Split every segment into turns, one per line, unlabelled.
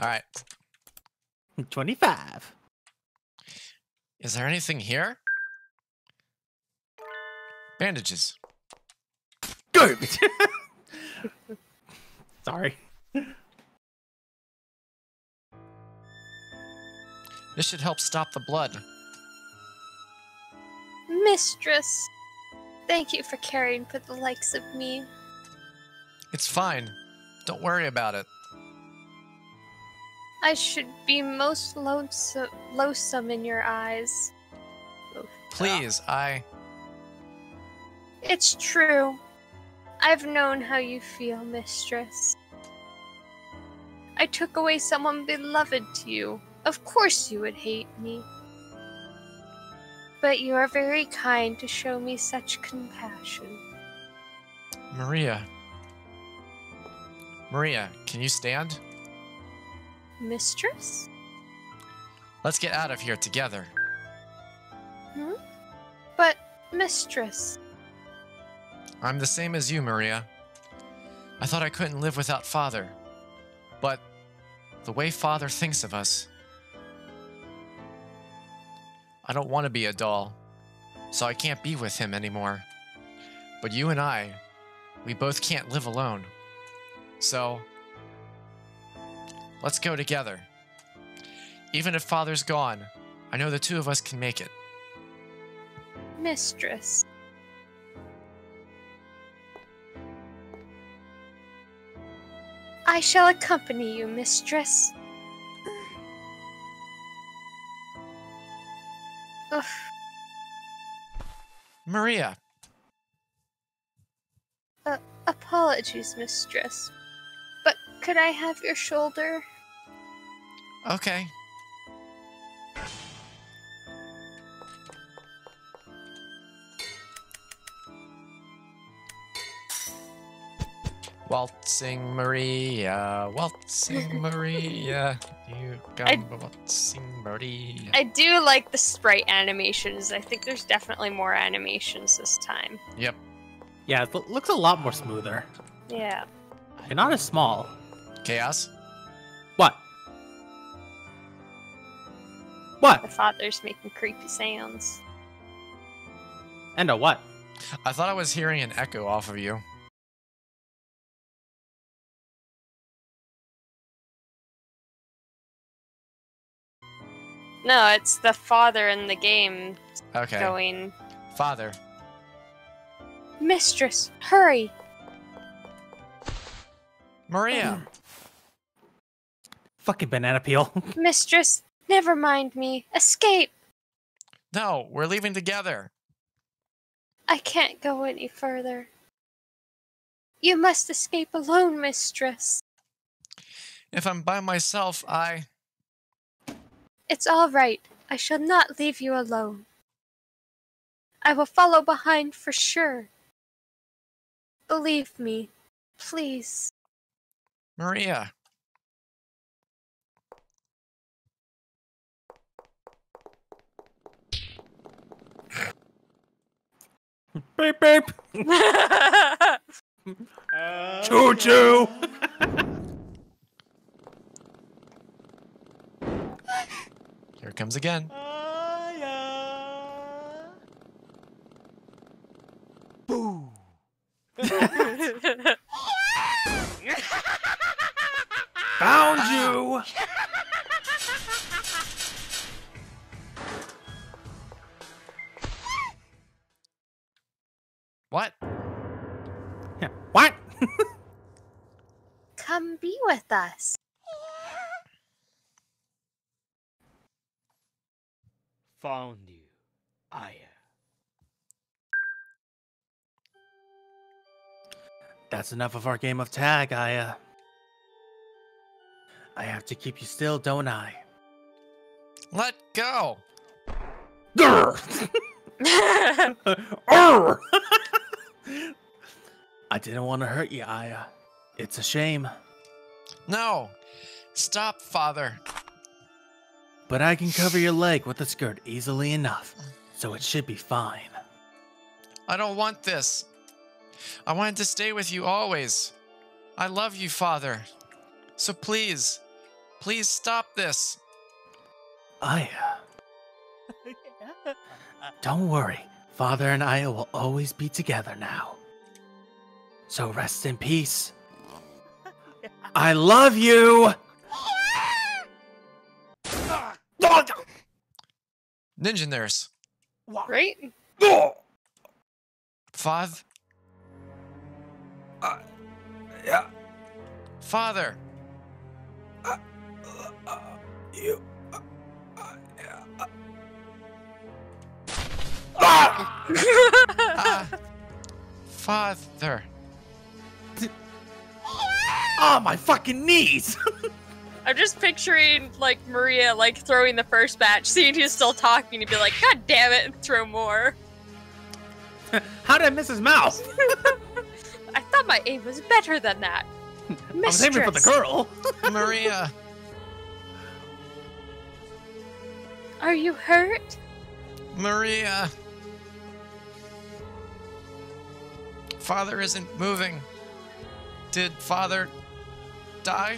All right.
25.
Is there anything here? Bandages.
Garbage. Sorry.
This should help stop the blood.
Mistress, thank you for caring for the likes of me.
It's fine. Don't worry about it.
I should be most lonesome, loathsome in your eyes.
Please, I.
It's true. I've known how you feel, mistress. I took away someone beloved to you. Of course you would hate me. But you are very kind to show me such compassion.
Maria. Maria, can you stand?
Mistress?
Let's get out of here together.
Hmm? But, mistress,
I'm the same as you, Maria. I thought I couldn't live without Father. But the way Father thinks of us, I don't want to be a doll, so I can't be with him anymore. But you and I, we both can't live alone. So, let's go together. Even if Father's gone, I know the two of us can make it.
mistress. I shall accompany you, mistress. Ugh,
Maria, uh,
apologies, mistress. But could I have your shoulder?
Okay. Waltzing Maria, waltzing Maria, you come waltzing Maria.
I do like the sprite animations. I think there's definitely more animations this time.
Yep.
Yeah, it looks a lot more smoother.
Yeah.
And not as small.
Chaos.
What? What?
The father's making creepy sounds.
And a what?
I thought I was hearing an echo off of you.
No, it's the father in the game
Okay.
going,
Father.
Mistress, hurry!
Maria.
Fucking banana peel.
Mistress, never mind me. Escape!
No, we're leaving together.
I can't go any further. You must escape alone, mistress.
If I'm by myself, I.
It's all right. I shall not leave you alone. I will follow behind for sure. Believe me, please.
Maria.
Beep beep. Choo choo.
Here it comes again.
Boo. Found you.
What?
What?
Come be with us.
Found you, Aya.
That's enough of our game of tag, Aya. I have to keep you still, don't I?
Let go.
Grr! Arr! I didn't want to hurt you, Aya. It's a shame,
No. Stop, Father.
but I can cover your leg with a skirt easily enough, so it should be fine.
I don't want this. I wanted to stay with you always. I love you, Father. So please, Please stop this.
Aya. Don't worry. Father and I will always be together now. So rest in peace. I love you!
Ninja nurse.
Right?
Father.
Uh, yeah,
Father.
Uh, uh, you.
Ah. Father.
Oh, my fucking knees!
I'm just picturing like Maria like throwing the first batch, seeing who's still talking, and be like, God damn it, throw more.
How did I miss his mouth?
I thought my aim was better than that. Mistress.
I was aiming for the girl.
Maria.
Are you hurt?
Maria. Father isn't moving. Did father die?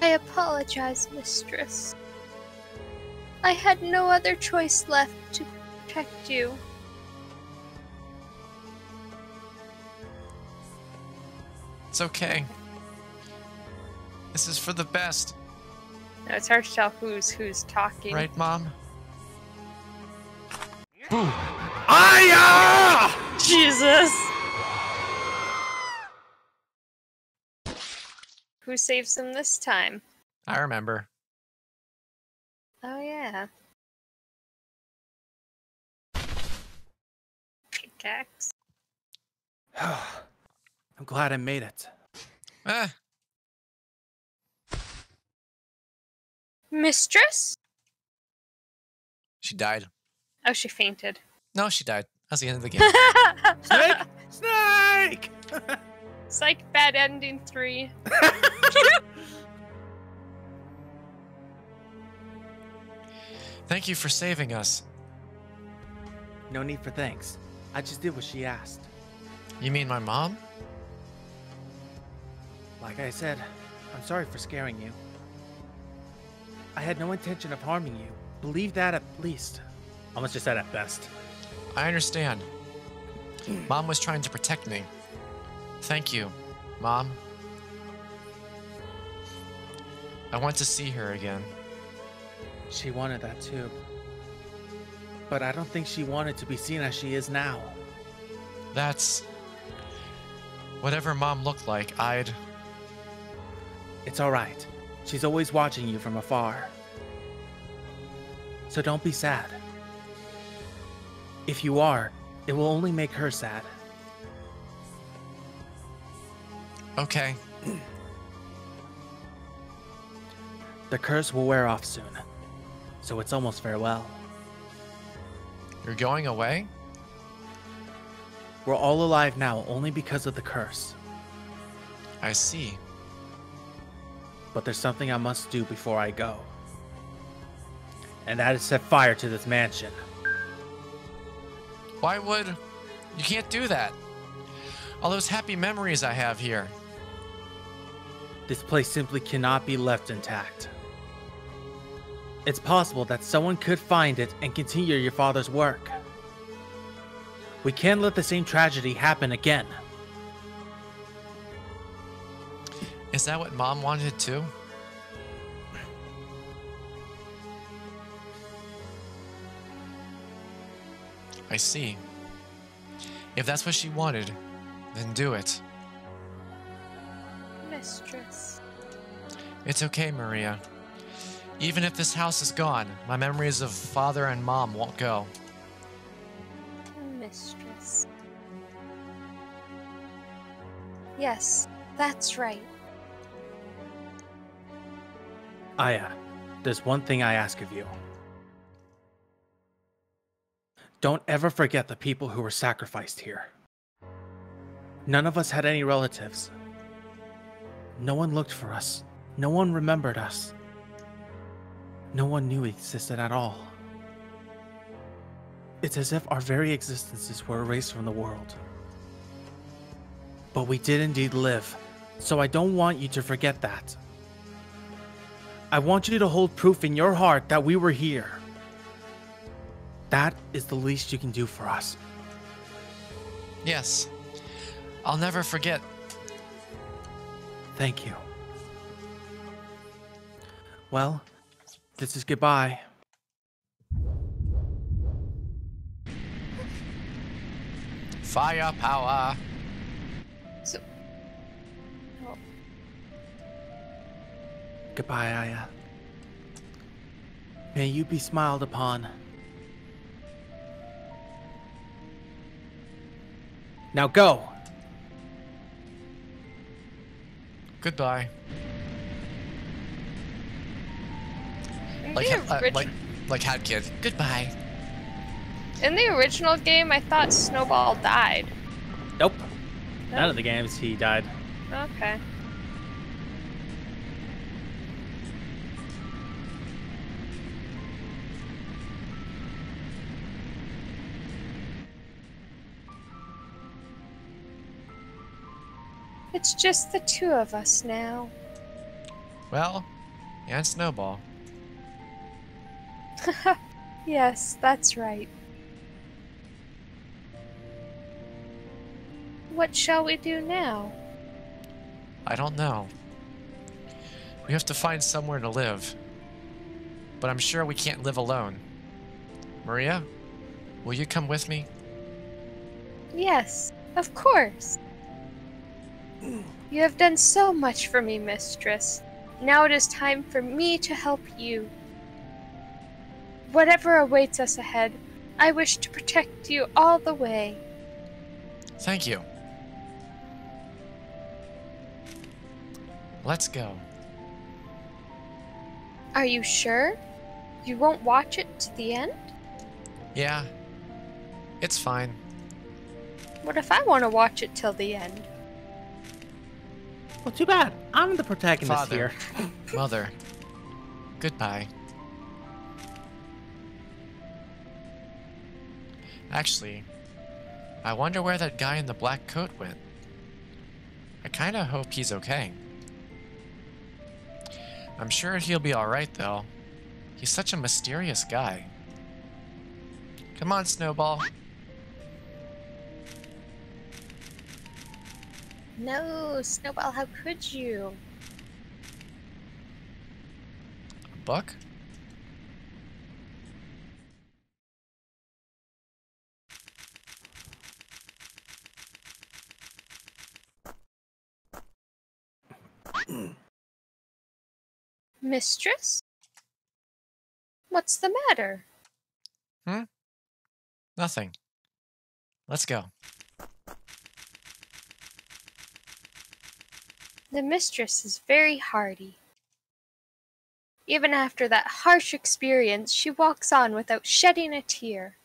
I apologize, mistress. I had no other choice left to protect you.
It's okay. This is for the best,
No, it's hard to tell who's who's talking.
right, Mom?
Aya!
Jesus. Who saves him this time?
I remember.
Oh yeah. Pickaxe.
I'm glad I made it.
Eh,
Mistress?
she died.
Oh, she fainted.
No, she died. That's the end of the game.
Snake! Snake!
Psych bad ending three.
Thank you for saving us.
no need for thanks. I just did what she asked.
You mean my mom?
Like I said, I'm sorry for scaring you. I had no intention of harming you. Believe that at least. Almost just said at best.
I understand. Mom was trying to protect me. Thank you, Mom. I want to see her again.
She wanted that too. But I don't think she wanted to be seen as she is now.
That's. Whatever Mom looked like, I'd.
It's alright. She's always watching you from afar. So don't be sad. If you are, it will only make her sad.
Okay.
The curse will wear off soon. So it's almost farewell.
You're going away?
We're all alive now only because of the curse.
I see.
But there's something I must do before I go. And that is set fire to this mansion.
Why would. You can't do that. All those happy memories I have here.
This place simply cannot be left intact. It's possible that someone could find it and continue your father's work. We can't let the same tragedy happen again.
Is that what Mom wanted too? I see. If that's what she wanted, then do it.
Mistress.
It's okay, Maria. Even if this house is gone, my memories of father and mom won't go.
Mistress. Yes, that's right.
Aya, there's one thing I ask of you. Don't ever forget the people who were sacrificed here. None of us had any relatives. No one looked for us. No one remembered us. No one knew we existed at all. It's as if our very existences were erased from the world. But we did indeed live, so I don't want you to forget that. I want you to hold proof in your heart that we were here. That is the least you can do for us.
Yes. I'll never forget.
Thank you. Well, this is goodbye.
Firepower.
So, oh,
Goodbye, Aya. May you be smiled upon. Now go.
Goodbye.
in,
Like,
the
uh, like, like Hat Kid. Goodbye.
in the original game, I thought Snowball died.
Nope. None of the games he died.
Okay. It's just the two of us now.
Well, and Snowball.
yes, that's right. What shall we do now?
I don't know. We have to find somewhere to live. But I'm sure we can't live alone. Maria, will you come with me?
Yes, of course. You have done so much for me, mistress. Now it is time for me to help you. Whatever awaits us ahead, I wish to protect you all the way.
Thank you. Let's go.
Are you sure? You won't watch it to the end?
Yeah, it's fine.
What if I want to watch it till the end?
Well, too bad. I'm the protagonist
Father.
here.
Mother, goodbye. Actually, I wonder where that guy in the black coat went. I kinda hope he's okay. I'm sure he'll be alright though. He's such a mysterious guy. Come on, Snowball.
No, Snowball, how could you?
Buck?
Mistress? What's the matter? Huh?
Nothing. Let's go.
The mistress is very hardy. Even after that harsh experience, she walks on without shedding a tear.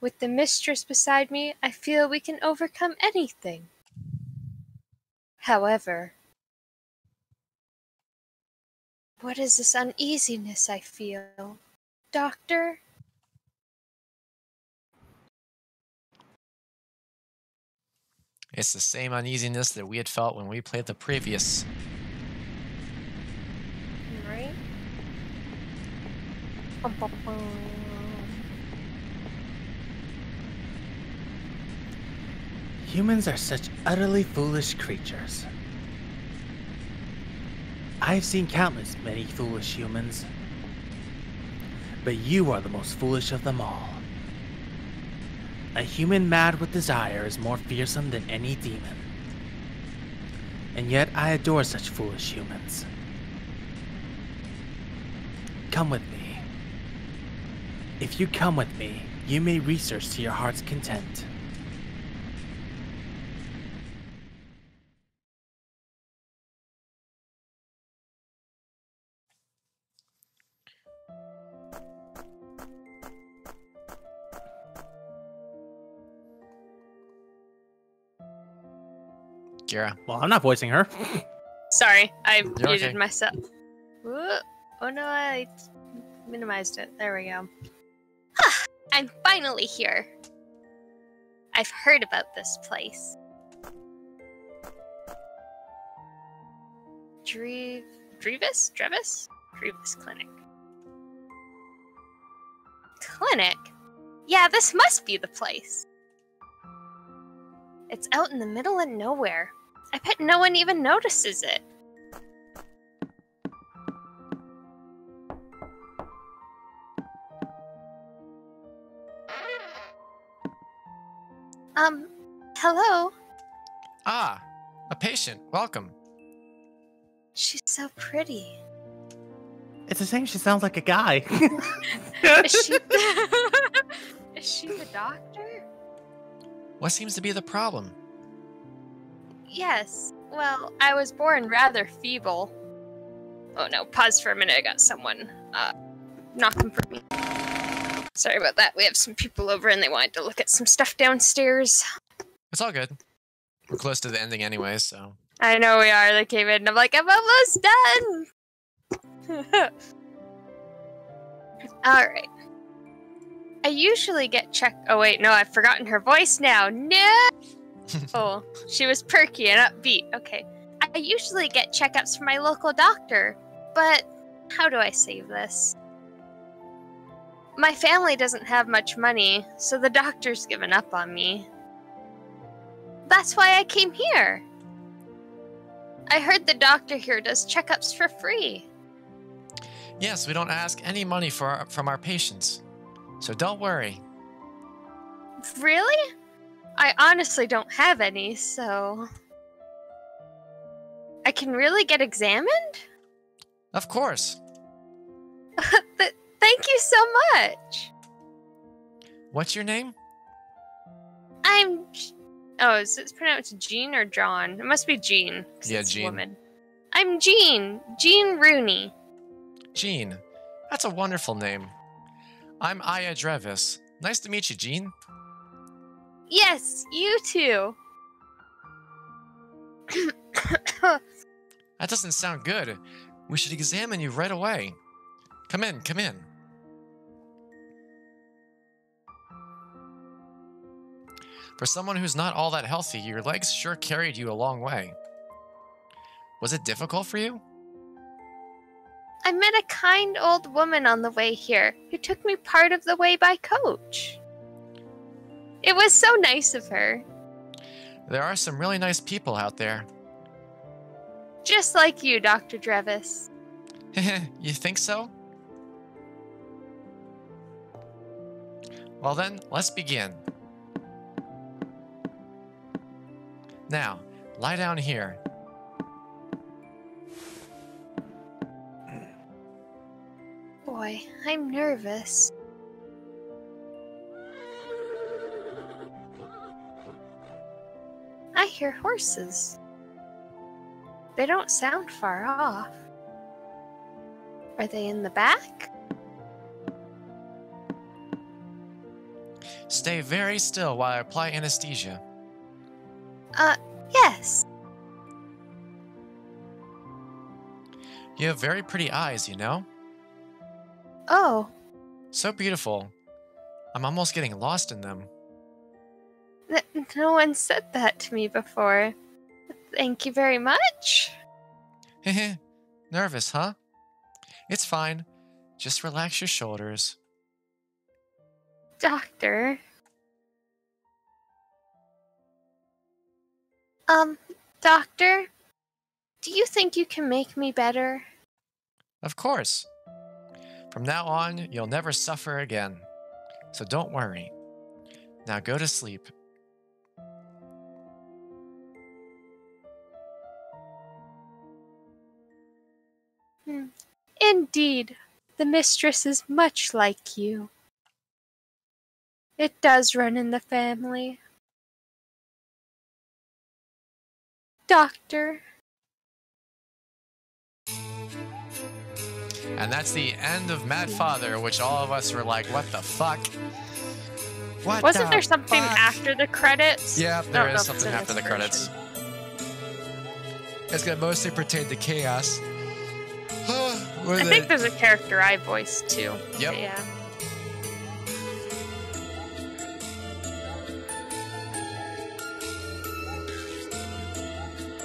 With the mistress beside me, I feel we can overcome anything. However, what is this uneasiness I feel? Doctor?
It's the same uneasiness that we had felt when we played the previous.
Right?
Humans are such utterly foolish creatures. I've seen countless many foolish humans. But you are the most foolish of them all. A human mad with desire is more fearsome than any demon. And yet I adore such foolish humans. Come with me. If you come with me, you may research to your heart's content.
Gira.
Well, I'm not voicing her.
Sorry, I
You're
muted
okay.
myself. Whoa. Oh no, I minimized it. There we go. Ah, I'm finally here. I've heard about this place. Dreve Drevis? Drevis? Drevis Clinic. Clinic? Yeah, this must be the place. It's out in the middle of nowhere. I bet no one even notices it. Um, hello?
Ah, a patient. Welcome.
She's so pretty.
It's a shame she sounds like a guy.
Is she Is she the doctor?
What seems to be the problem?
Yes. Well, I was born rather feeble. Oh no, pause for a minute. I got someone uh knocking for me. Sorry about that. We have some people over and they wanted to look at some stuff downstairs.
It's all good. We're close to the ending anyway, so.
I know we are. They came in and I'm like, I'm almost done. Alright. I usually get checked. Oh, wait, no, I've forgotten her voice now. No! oh, she was perky and upbeat. Okay. I usually get checkups from my local doctor, but how do I save this? My family doesn't have much money, so the doctor's given up on me. That's why I came here. I heard the doctor here does checkups for free.
Yes, we don't ask any money for our, from our patients. So don't worry.
Really? I honestly don't have any, so. I can really get examined?
Of course.
Th- thank you so much.
What's your name?
I'm. Oh, is it pronounced Jean or John? It must be Jean.
Yeah, Jean.
Woman. I'm Jean. Jean Rooney.
Jean. That's a wonderful name. I'm Aya Drevis. Nice to meet you, Jean.
Yes, you too.
That doesn't sound good. We should examine you right away. Come in, come in. For someone who's not all that healthy, your legs sure carried you a long way. Was it difficult for you?
I met a kind old woman on the way here who took me part of the way by coach. It was so nice of her.
There are some really nice people out there.
Just like you, Dr. Drevis.
you think so? Well, then, let's begin. Now, lie down here.
Boy, I'm nervous. I hear horses. They don't sound far off. Are they in the back?
Stay very still while I apply anesthesia.
Uh, yes.
You have very pretty eyes, you know?
Oh,
So beautiful. I'm almost getting lost in them.
No one said that to me before. Thank you very much.
Nervous, huh? It's fine. Just relax your shoulders.
Doctor. Um, Doctor, do you think you can make me better?
Of course. From now on, you'll never suffer again. So don't worry. Now go to sleep.
Hmm. Indeed, the mistress is much like you. It does run in the family. Doctor,
And that's the end of Mad Father, which all of us were like, what the fuck? What
wasn't
the
there something
fuck?
after the credits?
Yeah, there
don't
is something
in
after the credits. It's gonna mostly pertain to chaos.
I
the-
think there's a character I voiced too.
Yep.
But yeah.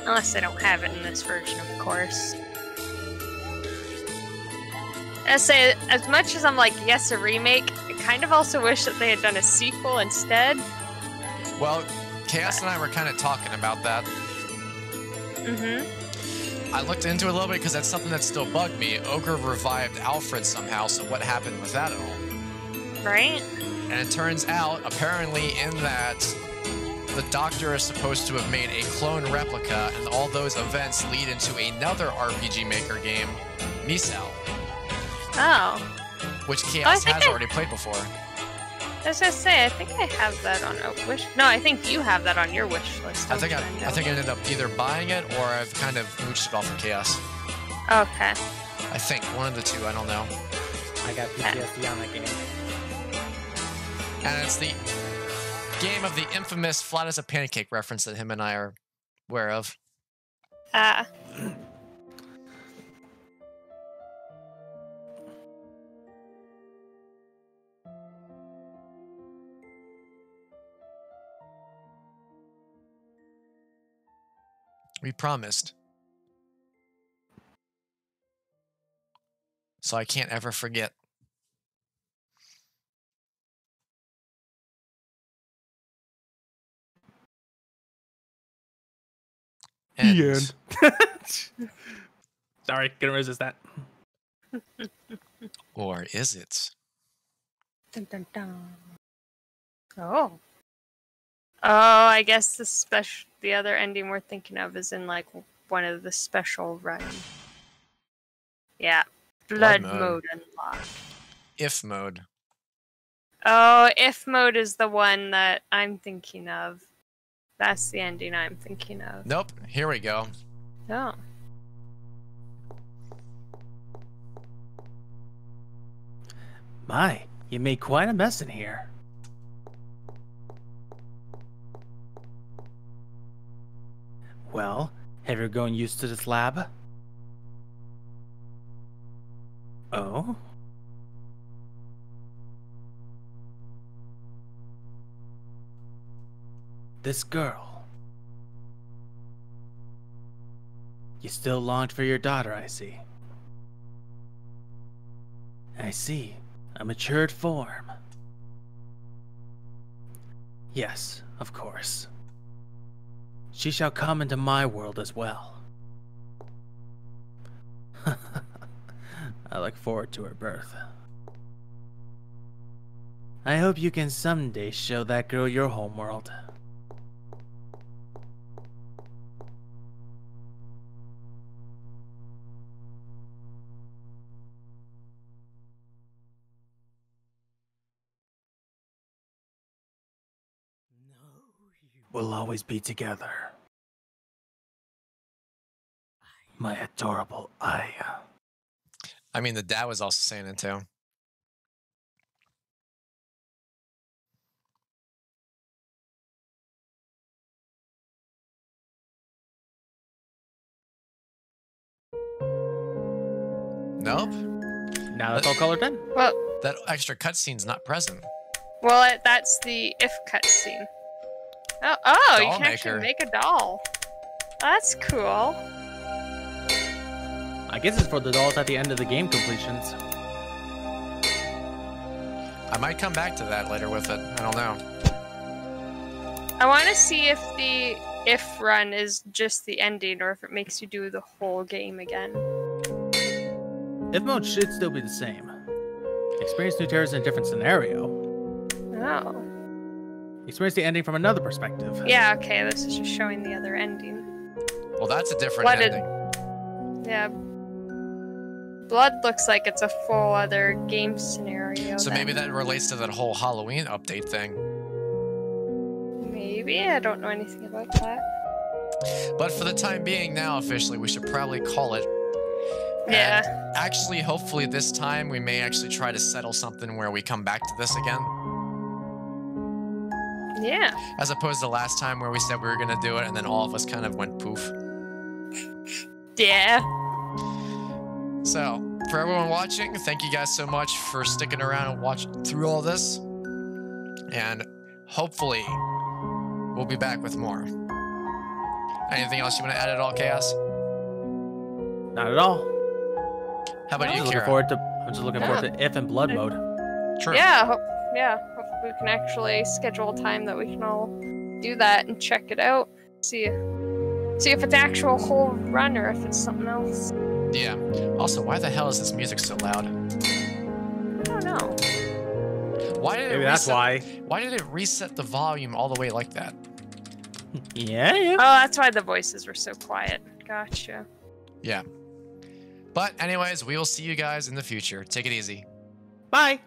Unless I don't have it in this version, of course. I say, as much as I'm like, yes, a remake, I kind of also wish that they had done a sequel instead.
Well, Chaos and I were kind of talking about that.
Mm-hmm.
I looked into it a little bit because that's something that still bugged me. Ogre revived Alfred somehow, so what happened with that at all?
Right?
And it turns out, apparently, in that the Doctor is supposed to have made a clone replica, and all those events lead into another RPG Maker game, Misao,
Oh.
which Chaos oh,
think
has
I-
already played before.
I say, I think I have that on a wish. No, I think you have that on your wish list.
I think I,
don't
I think I ended up either buying it or I've kind of mooched it off of Chaos.
Okay.
I think one of the two. I don't know.
I got PTSD on that game.
And it's the game of the infamous flat as a pancake reference that him and I are aware of.
Ah.
We promised. So I can't ever forget.
The Sorry, couldn't resist that.
Or is it?
Dun, dun, dun. Oh. Oh, I guess the special, the other ending we're thinking of is in like one of the special run. Yeah, blood,
mode.
mode unlocked.
If mode.
Oh, if mode is the one that I'm thinking of. That's the ending I'm thinking of.
Nope. Here we go.
Oh.
My, you made quite a mess in here. Well, have you grown used to this lab? Oh? This girl. You still longed for your daughter, I see. I see. A matured form. Yes, of course. She shall come into my world as well. I look forward to her birth. I hope you can someday show that girl your homeworld. Always be together. My adorable Aya.
I mean, the dad was also saying it too. Nope.
Now that's all colored in.
Well,
That extra cutscene's not present.
well, that's the if cutscene. Oh, oh, you
Doll
can actually make a doll. Oh, that's cool.
I guess it's for the dolls at the end of the game completions.
I might come back to that later with it. I don't know.
I want to see if the if run is just the ending or if it makes you do the whole game again.
If mode should still be the same. Experience new terrors in a different scenario.
Oh.
Experience the ending from another perspective.
Yeah, okay, this is just showing the other ending.
Well, that's a different
What did-
ending.
Yeah. Blood looks like it's a full other game scenario.
So maybe that relates to that whole Halloween update thing.
Maybe, I don't know anything about that.
But for the time being, now officially, we should probably call it.
Yeah.
And actually, hopefully, this time we may actually try to settle something where we come back to this again,
Yeah.
as opposed to last time where we said we were gonna do it and then all of us kind of went poof.
Yeah.
So, for everyone watching, thank you guys so much for sticking around and watching through all this. And hopefully, we'll be back with more. Anything else you want to add at all, Chaos?
Not at all.
How about
No.
you,
Looking
Kira?
forward to I'm just looking forward to if and blood mode.
True.
Yeah, yeah. Hope we can actually schedule a time that we can all do that and check it out. See, see if it's actual whole run or if it's something else.
Yeah. Also, why the hell is this music so loud?
I don't know.
Why did
Maybe
it
that's
reset,
why.
Why did it reset the volume all the way like that?
Yeah, yeah.
Oh, that's why the voices were so quiet. Gotcha.
Yeah. But anyways, we will see you guys in the future. Take it easy.
Bye.